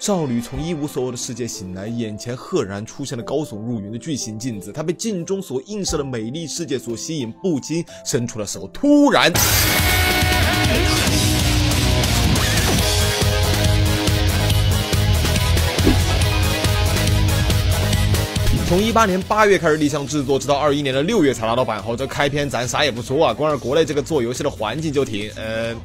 少女从一无所有的世界醒来，眼前赫然出现了高耸入云的巨型镜子。她被镜中所映射的美丽世界所吸引，不禁伸出了手。突然，从一八年八月开始立项制作，直到二一年的六月才拿到版号。这开篇咱啥也不说啊，光是国内这个做游戏的环境就挺……呃。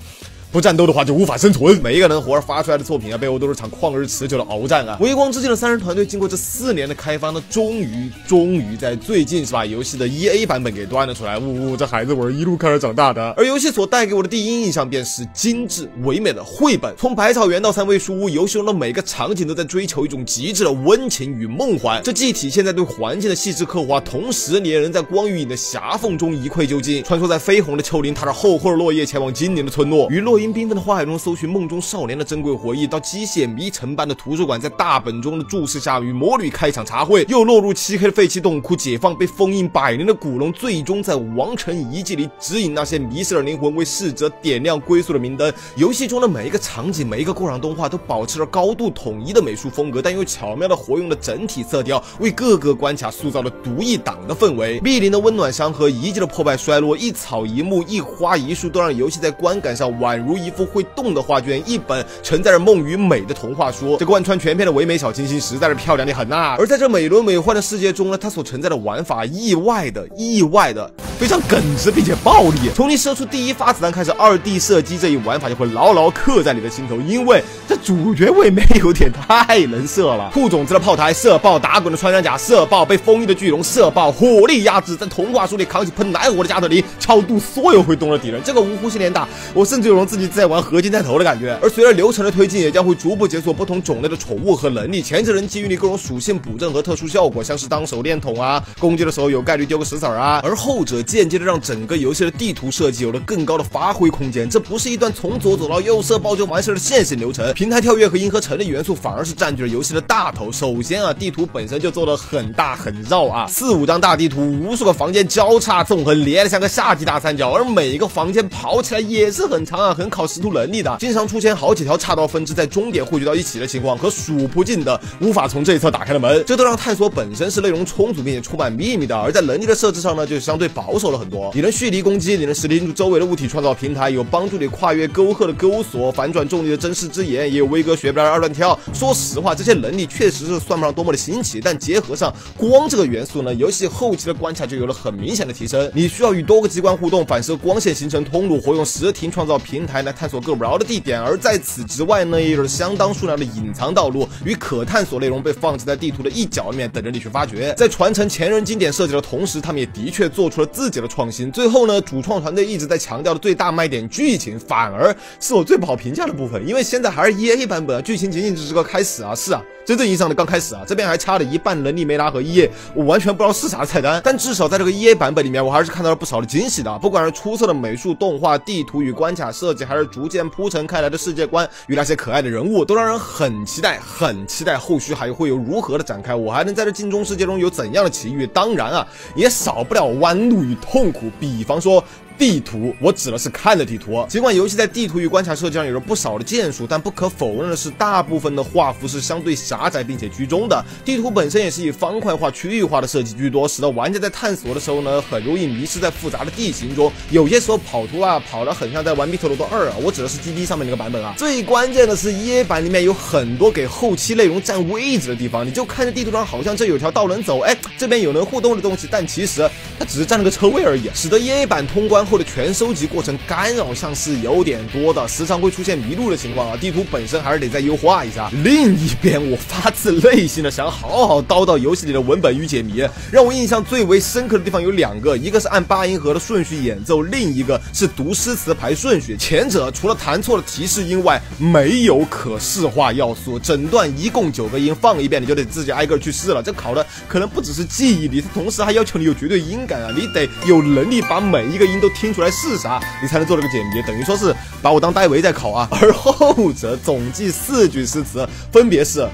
不战斗的话就无法生存。每一个能活着发出来的作品啊，背后都是场旷日持久的鏖战啊！微光之境的三人团队经过这四年的开发呢，终于终于在最近是把游戏的 E A 版本给端了出来。呜呜，这孩子我是一路看着长大的。而游戏所带给我的第一印象便是精致唯美的绘本。从百草园到三味书屋，游戏中的每个场景都在追求一种极致的温情与梦幻。这既体现在对环境的细致刻画，同时你也能在光与影的狭缝中一窥究竟。穿梭在绯红的丘陵，踏着厚厚的落叶前往精灵的村落，与落英缤纷的花海中搜寻梦中少年的珍贵回忆，到机械迷城般的图书馆，在大本钟的注视下与魔女开场茶会，又落入漆黑的废弃洞窟，解放被封印百年的古龙，最终在王城遗迹里指引那些迷失的灵魂，为逝者点亮归宿的明灯。游戏中的每一个场景，每一个过场动画都保持了高度统一的美术风格，但又巧妙的活用了整体色调，为各个关卡塑造了独一档的氛围。密林的温暖山河，遗迹的破败衰落，一草一木，一花一树，都让游戏在观感上宛如一幅。会动的画卷，一本承载着梦与美的童话书。这贯穿全片的唯美小清新，实在是漂亮的很呐。而在这美轮美奂的世界中呢，它所承载的玩法，意外的、意外的非常耿直并且暴力。从你射出第一发子弹开始，二 D 射击这一玩法就会牢牢刻在你的心头，因为这主角未免有点太能射了。铺种子的炮台射爆，打滚的穿山甲射爆，被封印的巨龙射爆，火力压制，在童话书里扛起喷奶火的加特林，超度所有会动的敌人。这个无呼吸连打，我甚至有种自己在玩。合金弹头的感觉，而随着流程的推进，也将会逐步解锁不同种类的宠物和能力。前者能给予你各种属性补正和特殊效果，像是当手电筒啊，攻击的时候有概率丢个石子儿啊。而后者间接的让整个游戏的地图设计有了更高的发挥空间。这不是一段从左走到右射爆就完事的线性流程，平台跳跃和银河城的元素反而是占据了游戏的大头。首先啊，地图本身就做的很大很绕啊，四五张大地图，无数个房间交叉纵横，连的像个夏季大三角，而每一个房间跑起来也是很长啊，很考识图。能力的，经常出现好几条岔道分支在终点汇聚到一起的情况，和数不尽的无法从这一侧打开的门，这都让探索本身是内容充足并且充满秘密的。而在能力的设置上呢，就相对保保守了很多。你能蓄力攻击，你能实力住周围的物体创造平台，有帮助你跨越沟壑的钩索，反转重力的真实之眼，也有威哥学不来的二段跳。说实话，这些能力确实是算不上多么的新奇，但结合上光这个元素呢，游戏后期的关卡就有了很明显的提升。你需要与多个机关互动，反射光线形成通路，或用实停创造平台来探索。够不着的地点，而在此之外呢，也有着相当数量的隐藏道路与可探索内容被放置在地图的一角里面，等着你去发掘。在传承前人经典设计的同时，他们也的确做出了自自己的创新。最后呢，主创团队一直在强调的最大卖点剧情，反而是我最不好评价的部分，因为现在还是 E A 版本啊，剧情仅仅只是个开始啊，是啊，真正意义上的刚开始啊，这边还差了一半能力没拿和一 a，我完全不知道是啥菜单。但至少在这个 E A 版本里面，我还是看到了不少的惊喜的，不管是出色的美术、动画、地图与关卡设计，还是逐渐。铺陈开来的世界观与那些可爱的人物，都让人很期待，很期待后续还会有如何的展开。我还能在这镜中世界中有怎样的奇遇？当然啊，也少不了弯路与痛苦。比方说。地图，我指的是看的地图。尽管游戏在地图与关卡设计上有着不少的建树，但不可否认的是，大部分的画幅是相对狭窄并且居中的。地图本身也是以方块化、区域化的设计居多，使得玩家在探索的时候呢，很容易迷失在复杂的地形中。有些时候跑图啊，跑得很像在玩《密特罗德二》啊，我指的是 GB 上面那个版本啊。最关键的是，EA 版里面有很多给后期内容占位置的地方，你就看着地图上好像这有条道能走，哎，这边有能互动的东西，但其实它只是占了个车位而已，使得 EA 版通关。后的全收集过程干扰像是有点多的，时常会出现迷路的情况啊。地图本身还是得再优化一下。另一边，我发自内心的想好好叨叨游戏里的文本与解谜。让我印象最为深刻的地方有两个，一个是按八音盒的顺序演奏，另一个是读诗词排顺序。前者除了弹错了提示音外，没有可视化要素。整段一共九个音，放一遍你就得自己挨个去试了。这考的可能不只是记忆力，它同时还要求你有绝对音感啊，你得有能力把每一个音都。听出来是啥，你才能做这个简别，等于说是把我当戴维在考啊。而后者总计四句诗词，分别是：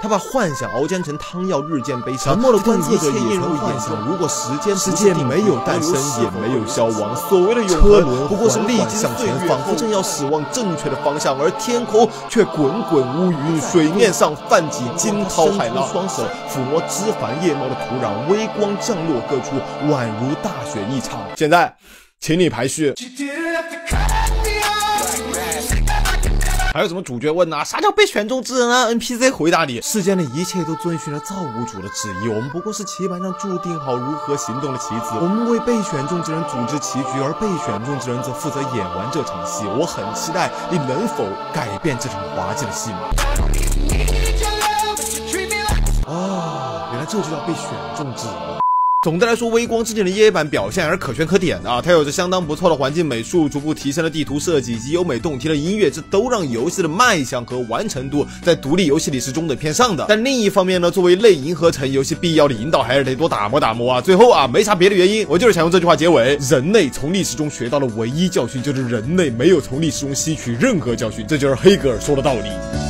他把幻想熬煎成汤药，日渐悲伤。沉默的观测者也会幻想，如果时间世界没有诞生，也没有消亡，所谓的永恒，不过是历经向前，仿佛正要驶往正确的方向，而天空却滚滚乌云，水面上泛起惊涛骇浪。双手抚摸枝繁叶茂的土壤，微光降落各处，宛如大雪一场。现在，请你排序。还有什么主角问啊？啥叫被选中之人啊？NPC 回答你：世间的一切都遵循了造物主的旨意，我们不过是棋盘上注定好如何行动的棋子。我们为被选中之人组织棋局，而被选中之人则负责演完这场戏。我很期待你能否改变这场滑稽的戏码。啊，原来这就叫被选中之人。总的来说，微光之前的夜版表现还是可圈可点的啊！它有着相当不错的环境美术，逐步提升了地图设计以及优美动听的音乐，这都让游戏的卖相和完成度在独立游戏里是中等偏上的。但另一方面呢，作为类银河城游戏必要的引导，还是得多打磨打磨啊！最后啊，没啥别的原因，我就是想用这句话结尾：人类从历史中学到的唯一教训，就是人类没有从历史中吸取任何教训，这就是黑格尔说的道理。